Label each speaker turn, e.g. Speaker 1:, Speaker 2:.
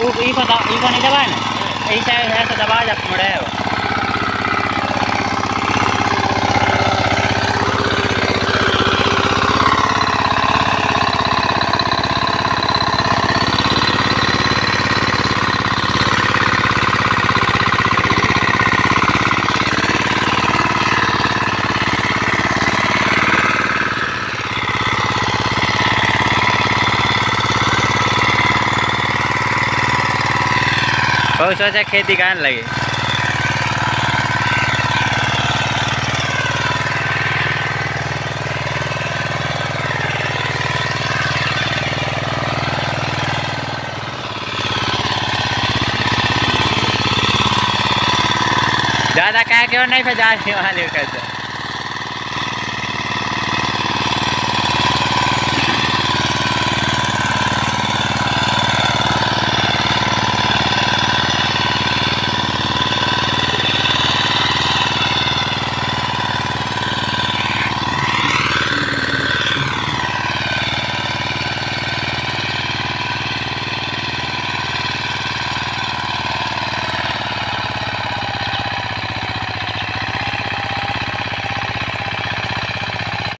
Speaker 1: दबा eco eco नहीं दबा ना ऐसा ऐसा दबा जब मुड़े बहुत सोचा खेती करने लगे। ज़्यादा कह के नहीं फजा वाले कैसे